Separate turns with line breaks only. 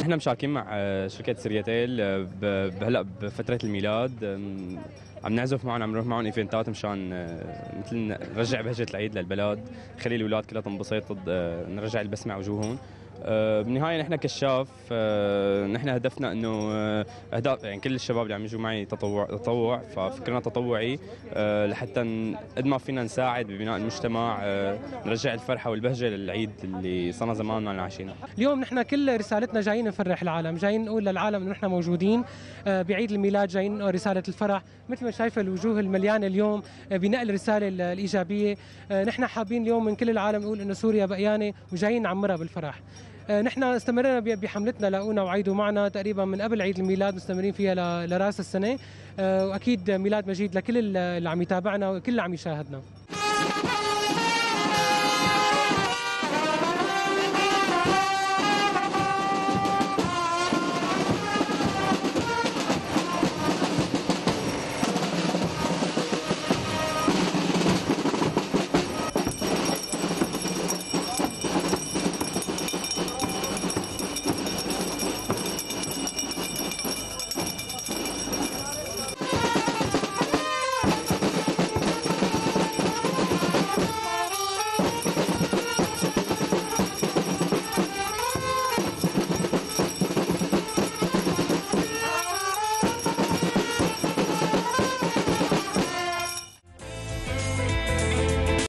نحن مشاركين مع آه، شركة سريتيل آه، هلا بفترة الميلاد. عم نعزف معهم عم نروح معهم إيفنتات مشان آه، مثل نرجع بهجة العيد للبلد. نخلي الأولاد كلها تنبسط نرجع البسمه على وجوههم. بالنهاية نحن كشاف آه، نحن هدفنا إنه آه، أهداف يعني كل الشباب اللي عم يجوا معي تطوع تطوع ففكرنا تطوعي آه، لحتى قد ما فينا نساعد ببناء المجتمع آه، نرجع الفرحة والبهجة للعيد اللي صار زمان ما عايشينه
اليوم نحن كل رسالتنا جايين نفرح العالم جايين نقول للعالم إنه نحن موجودين آه، بعيد الميلاد جايين نقول رسالة الفرح. مثل ما شايفة الوجوه المليانة اليوم آه، بنقل الرسالة ال- الإيجابية. آه، نحن حابين اليوم من كل العالم نقول إنه سوريا بقيانة وجايين نعمرها بالفرح. آه، نحن استمرنا بحملتنا لاقونا وعيدوا معنا تقريبا من قبل عيد الميلاد مستمرين فيها لرأس السنة. آه، وأكيد ميلاد مجيد لكل اللي عم يتابعنا وكل اللي عم يشاهدنا.